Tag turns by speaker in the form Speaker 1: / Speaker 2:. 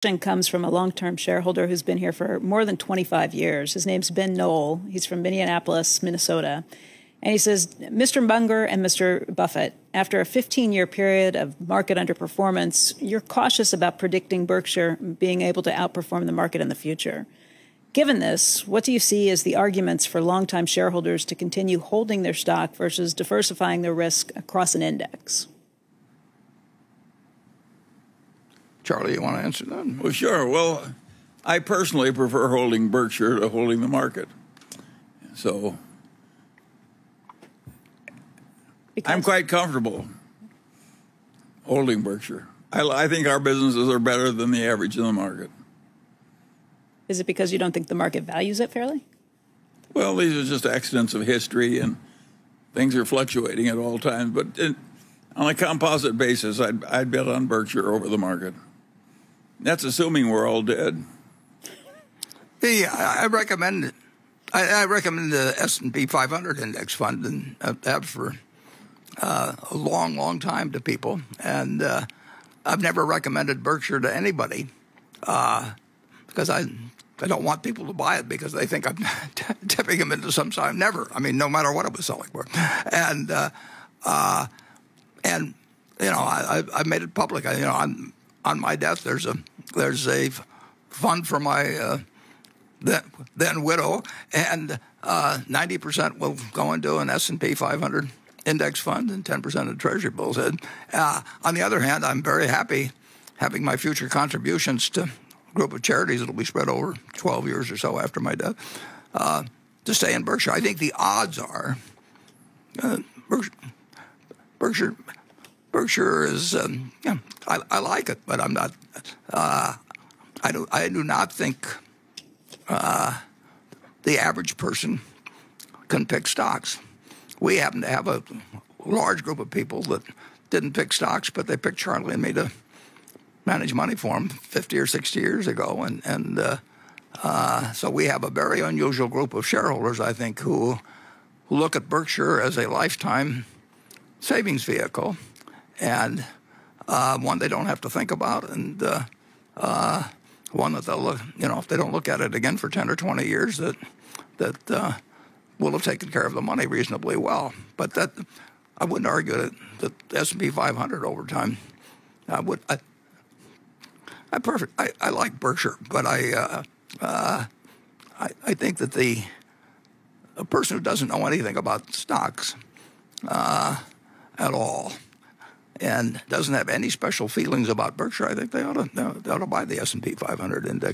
Speaker 1: comes from a long-term shareholder who's been here for more than 25 years. His name's Ben Knoll. He's from Minneapolis, Minnesota. And he says, Mr. Munger and Mr. Buffett, after a 15 year period of market underperformance, you're cautious about predicting Berkshire being able to outperform the market in the future. Given this, what do you see as the arguments for longtime shareholders to continue holding their stock versus diversifying their risk across an index?
Speaker 2: Charlie, you want to answer that?
Speaker 3: Well, sure. Well, I personally prefer holding Berkshire to holding the market. So because I'm quite comfortable holding Berkshire. I, I, think our businesses are better than the average in the market.
Speaker 1: Is it because you don't think the market values it fairly?
Speaker 3: Well, these are just accidents of history, and things are fluctuating at all times. But in, on a composite basis, I'd, I'd bet on Berkshire over the market. That's assuming we're all dead.
Speaker 2: Yeah, I recommend it. I, I recommend the S&P 500 index fund and uh, for uh, a long, long time to people, and uh, I've never recommended Berkshire to anybody uh, because I I don't want people to buy it because they think I'm tipping them into some side. Never. I mean, no matter what it was selling for, and uh, uh, and you know I I made it public. I, you know I'm on my death, there's a there's a fund for my uh, then, then widow, and uh, 90% will go into an S&P 500 index fund and 10% of Treasury bills. Uh, on the other hand, I'm very happy having my future contributions to a group of charities that'll be spread over 12 years or so after my death uh, to stay in Berkshire. I think the odds are uh, Berkshire, Berkshire Berkshire is, um, yeah, I, I, like it, but I'm not. Uh, I do. I do not think uh, the average person can pick stocks. We happen to have a large group of people that didn't pick stocks, but they picked Charlie and me to manage money for them 50 or 60 years ago, and and uh, uh, so we have a very unusual group of shareholders, I think, who, who look at Berkshire as a lifetime savings vehicle and uh, one they don't have to think about, and uh, uh, one that they'll look, you know, if they don't look at it again for 10 or 20 years, that that uh, will have taken care of the money reasonably well. But that I wouldn't argue that, the S&P 500 over time. I would. I, I perfect. I, I like Berkshire, but I, uh, uh, I I think that the a person who doesn't know anything about stocks at all and doesn't have any special feelings about Berkshire, I think they ought to, they ought to buy the S&P 500 index.